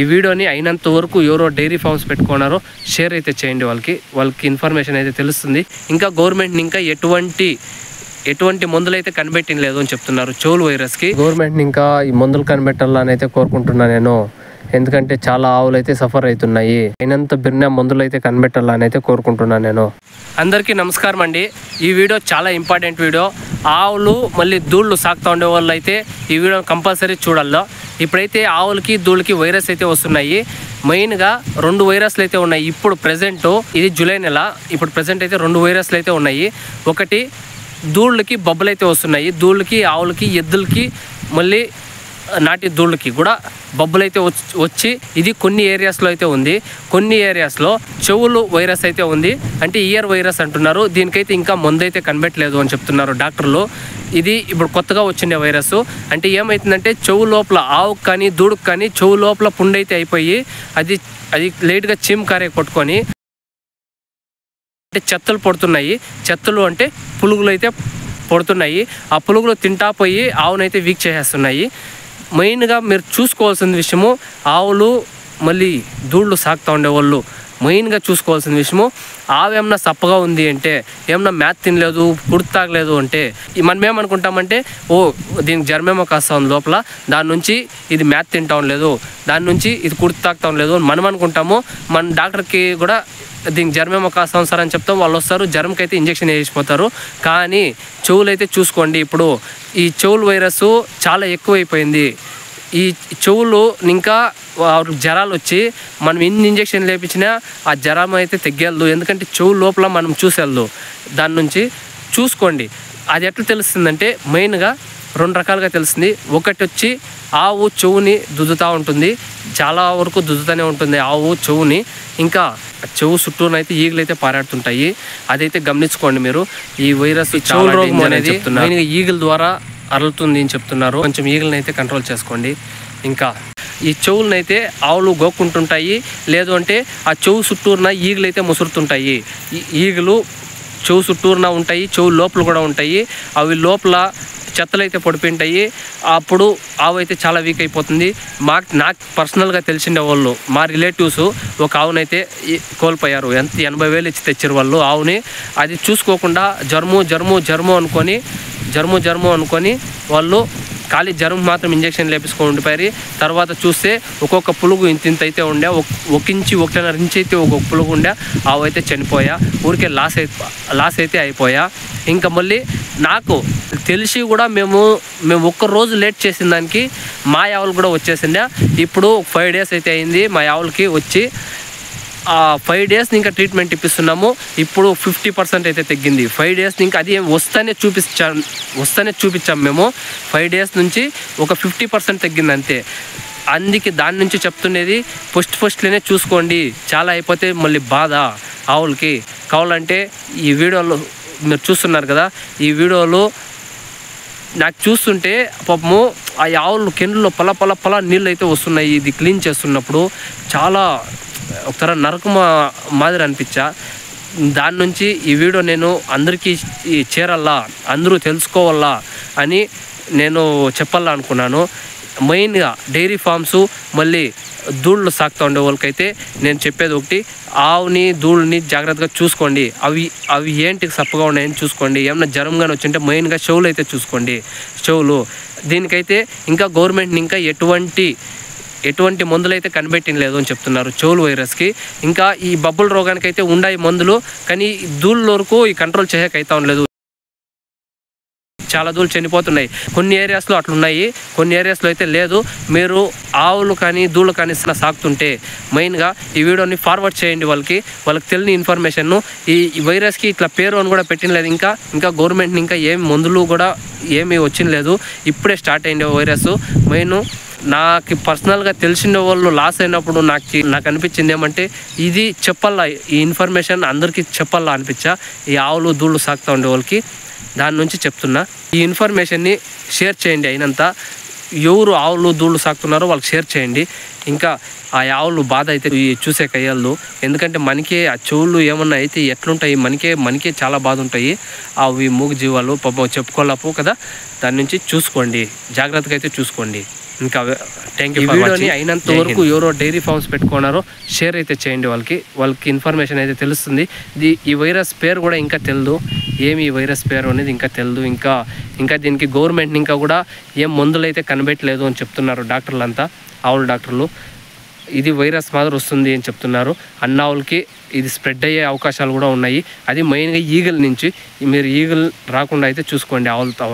ఈ వీడియోని అయినంత వరకు ఎవరో డైరీ ఫార్మ్స్ పెట్టుకున్నారో షేర్ అయితే చేయండి వాళ్ళకి. వాళ్ళకి ఇన్ఫర్మేషన్ అయితే తెలుస్తుంది. ఇంకా గవర్నమెంట్ ఇంకా ఎటువంటి ఎటువంటి మందులు అయితే కనిపెట్టిన లేదు అని చెప్తున్నారు చెవులు వైరస్కి. గవర్నమెంట్ ఇంకా ఈ మందులు కనిపెట్టాలని అయితే కోరుకుంటున్నా నేను. ఎందుకంటే చాలా ఆవులు అయితే సఫర్ అవుతున్నాయి. అయినంత భిన్న మందులు అయితే కనిపెట్టాలని అయితే కోరుకుంటున్నాను నేను. అందరికీ నమస్కారం అండి. ఈ వీడియో చాలా ఇంపార్టెంట్ వీడియో. ఆవులు మళ్ళీ దూళ్ళు సాగుతూ ఉండే వాళ్ళు అయితే ఈ వీడియో కంపల్సరీ చూడాలి. ఇప్పుడైతే ఆవులకి దూళ్ళకి వైరస్ అయితే వస్తున్నాయి. మెయిన్గా రెండు వైరస్లు అయితే ఉన్నాయి. ఇప్పుడు ప్రజెంట్ ఇది జూలై నెల. ఇప్పుడు ప్రజెంట్ అయితే రెండు వైరస్లు అయితే ఉన్నాయి. ఒకటి దూళ్ళకి బొబ్బలు అయితే వస్తున్నాయి. దూళ్ళకి ఆవులకి ఎద్దులకి మళ్ళీ నాటి ధూళ్ళకి కూడా బబ్బులైతే అయితే వచ్చి- వచ్చి ఇది కొన్ని ఏరియాస్లో అయితే ఉంది. కొన్ని ఏరియాస్లో చెవులు వైరస్ అయితే ఉంది. అంటే ఇయర్ వైరస్ అంటున్నారు. దీనికైతే ఇంకా మందైతే కనిపెట్టలేదు అని చెప్తున్నారు డాక్టర్లు. ఇది ఇప్పుడు కొత్తగా వచ్చిండే వైరస్. అంటే ఏమవుతుందంటే చెవు లోపల ఆవుకు కానీ దూడుకు కానీ చెవు లోపల పుండు అయితే అయిపోయి అది అది లేట్గా చీమ్ కారే కొట్టుకొని అంటే చెత్తలు పడుతున్నాయి. చెత్తలు అంటే పులుగులు అయితే పడుతున్నాయి. ఆ పులుగులు తింటా పోయి ఆవునైతే వీక్ చేసేస్తున్నాయి. మెయిన్గా మీరు చూసుకోవాల్సిన విషయము ఆవులు మళ్ళీ దూళ్ళు సాగుతూ ఉండేవాళ్ళు. మెయిన్గా చూసుకోవాల్సిన విషయము ఆవు ఏమన్నా సప్పగా ఉంది అంటే ఏమన్నా మ్యాత్ తినలేదు పుడి తాగలేదు అంటే మనం ఏమనుకుంటామంటే ఓ దీనికి జర్మేమో కాస్త ఉంది లోపల దాని నుంచి ఇది మ్యాత్ తింటాం లేదు దాని నుంచి ఇది కుర్తి తాగటం లేదు అని మనం అనుకుంటాము మన డాక్టర్కి కూడా దీనికి జ్వరమేమో కాస్తాం సార్ అని చెప్తాం వాళ్ళు వస్తారు జ్వరంకి అయితే ఇంజక్షన్ వేసిపోతారు కానీ చెవులు అయితే చూసుకోండి ఇప్పుడు ఈ చెవులు వైరస్ చాలా ఎక్కువైపోయింది ఈ చెవులు ఇంకా జ్వరాలు వచ్చి మనం ఎన్ని ఇంజక్షన్ లేపించినా ఆ జ్వరం అయితే తగ్గేళ్ళు. ఎందుకంటే చెవు లోపల మనం చూసేళ్ళు. దాని నుంచి చూసుకోండి. అది ఎట్లా తెలుస్తుందంటే మెయిన్గా రెండు రకాలుగా తెలుస్తుంది. ఒకటి వచ్చి ఆవు చెవుని దుద్దుతూ ఉంటుంది. చాలా వరకు దుద్దుతూనే ఉంటుంది ఆవు చెవుని. ఇంకా చెవు చుట్టూనైతే ఈగలు అయితే పారాడుతుంటాయి. అదైతే గమనించుకోండి మీరు. ఈ వైరస్ ఈ చెవు రోగం అనేది ఈగల ద్వారా అరలుతుంది అని చెప్తున్నారు. కొంచెం ఈగలను అయితే కంట్రోల్ చేసుకోండి. ఇంకా ఈ చెవులను అయితే ఆవులు గోక్కుంటుంటాయి. లేదు అంటే ఆ చెవు చుట్టూరున ఈగలు అయితే ముసురుతుంటాయి ఈగలు చెవు చుట్టూరున ఉంటాయి చెవు లోపల కూడా ఉంటాయి. అవి లోపల చెత్తలు అయితే పడిపోయింటాయి అప్పుడు ఆవు అయితే చాలా వీక్ అయిపోతుంది. మా నాకు పర్సనల్గా తెలిసిన వాళ్ళు మా రిలేటివ్స్ ఒక ఆవునైతే కోల్పోయారు. ఎంత ఎనభై వేలు ఇచ్చి తెచ్చారు వాళ్ళు ఆవుని. అది చూసుకోకుండా జర్ము జర్ము జర్ము అనుకొని జర్ము జర్ము అనుకొని వాళ్ళు ఖాళీ జ్వరం మాత్రం ఇంజక్షన్ లేపించుకొని ఉండిపోయి తర్వాత చూస్తే ఒక్కొక్క పులుగు ఇంత ఇంత అయితే ఉండే ఒక- ఒకటిన్నర ఇంచి అయితే ఒక్కొక్క పులుగు ఉండే అవైతే చనిపోయా. ఊరికే లాస్ అయి లాస్ అయితే అయిపోయా. ఇంకా మళ్ళీ నాకు తెలిసి కూడా మేము మేము ఒక్క రోజు లేట్ చేసిన దానికి మా ఆవులు కూడా వచ్చేసిండే. ఇప్పుడు ఫైవ్ డేస్ అయితే అయింది మా ఆవులకి వచ్చి ఆ ఫైవ్ డేస్ ఇంకా ట్రీట్మెంట్ ఇప్పిస్తున్నాము. ఇప్పుడు ఫిఫ్టీ పర్సెంట్ అయితే తగ్గింది. ఫైవ్ డేస్ ఇంకా అది ఏం వస్తానే చూపించాం వస్తానే చూపించాం మేము. ఫైవ్ డేస్ నుంచి ఒక ఫిఫ్టీ పర్సెంట్ తగ్గింది అంతే. అందుకే దాని నుంచి చెప్తుండేది ఫస్ట్ ఫస్ట్లోనే చూసుకోండి. చాలా అయిపోతే మళ్ళీ బాధ ఆవులకి. కావాలంటే ఈ వీడియోలో మీరు చూస్తున్నారు కదా ఈ వీడియోలో నాకు చూస్తుంటే పాపము ఆ ఆవులు కెన్నులో పల పల పల నీళ్ళు అయితే వస్తున్నాయి. ఇది క్లీన్ చేస్తున్నప్పుడు చాలా ఒకసారి నరకం మాదిరి అనిపించా. దాని నుంచి ఈ వీడియో నేను అందరికీ చేరల్లా అందరూ తెలుసుకోవాలా అని నేను చెప్పాలా అనుకున్నాను. మెయిన్గా డైరీ ఫార్మ్స్ మళ్ళీ దూళ్ళు సాగుతూ ఉండే వాళ్ళకైతే నేను చెప్పేది ఒకటి ఆవుని దూళ్ళని జాగ్రత్తగా చూసుకోండి. అవి అవి ఏంటికి సప్పగా ఉన్నాయని చూసుకోండి. ఏమైనా జ్వరం కానీ వచ్చింటే మెయిన్గా చెవులు అయితే చూసుకోండి. చెవులు. దీనికైతే ఇంకా గవర్నమెంట్ని ఇంకా ఎటువంటి ఎటువంటి మందులు అయితే కనిపెట్టిన లేదు అని చెప్తున్నారు చెవులు వైరస్కి. ఇంకా ఈ బబ్బుల రోగానికి అయితే ఉన్నాయి మందులు కానీ ఈ దూళ్ళ వరకు ఈ కంట్రోల్ చేయక ఉండలేదు. చాలా దూలు చనిపోతున్నాయి. కొన్ని ఏరియాస్లో అట్లున్నాయి కొన్ని ఏరియాస్లో అయితే లేదు. మీరు ఆవులు కానీ దూళ్ళు కానీ సా- సాగుతుంటే మెయిన్గా ఈ వీడియోని ఫార్వర్డ్ చేయండి వాళ్ళకి. వాళ్ళకి తెలియని ఇన్ఫర్మేషన్ ఈ వైరస్కి ఇట్లా పేరు అని కూడా పెట్టినలేదు ఇంకా ఇంకా గవర్నమెంట్ని ఇంకా ఏమి మందులు కూడా ఏమీ వచ్చినలేదు ఇప్పుడే స్టార్ట్ అయింది వైరస్. మెయిన్ నాకు పర్సనల్గా తెలిసిన వాళ్ళు లాస్ అయినప్పుడు నాకు నాకు అనిపించింది ఏమంటే ఇది చెప్పాలా ఈ ఇన్ఫర్మేషన్ అందరికీ చెప్పాలా అనిపించా ఈ ఆవులు దూళ్ళు సాగుతూ ఉండే వాళ్ళకి. దాని నుంచి చెప్తున్నా ఈ ఇన్ఫర్మేషన్ని షేర్ చేయండి అయినంత. ఎవరు ఆవులు దూళ్ళు సాకుతున్నారో వాళ్ళకి షేర్ చేయండి. ఇంకా ఆ ఆవులు బాధ అయితే చూసే కయ్యాళ్ళు. ఎందుకంటే మనకే ఆ చెవులు ఏమన్నా అయితే ఎట్లుంటాయి మనకే మనకే చాలా బాధ ఉంటాయి అవి మూగ జీవాలు పాపం చెప్పుకోలేపు కదా. దాని నుంచి చూసుకోండి. జాగ్రత్తగా అయితే చూసుకోండి. ఇంకా థ్యాంక్ యూ వీడియోని అయినంత వరకు ఎవరో డైరీ ఫార్మ్స్ పెట్టుకున్నారో షేర్ అయితే చేయండి వాళ్ళకి. వాళ్ళకి ఇన్ఫర్మేషన్ అయితే తెలుస్తుంది. ఇది ఈ వైరస్ పేరు కూడా ఇంకా తెలియదు ఏమి ఈ వైరస్ పేరు అనేది ఇంకా తెలియదు ఇంకా ఇంకా దీనికి గవర్నమెంట్ ఇంకా కూడా ఏం మందులు అయితే కనిపెట్టలేదు అని చెప్తున్నారు డాక్టర్లు అంతా ఆవుల డాక్టర్లు. ఇది వైరస్ మాదిరి వస్తుంది అని చెప్తున్నారు. అన్నావులకి ఇది స్ప్రెడ్ అయ్యే అవకాశాలు కూడా ఉన్నాయి. అది మెయిన్గా ఈగల నుంచి. మీరు ఈగలు రాకుండా అయితే చూసుకోండి ఆవులతో.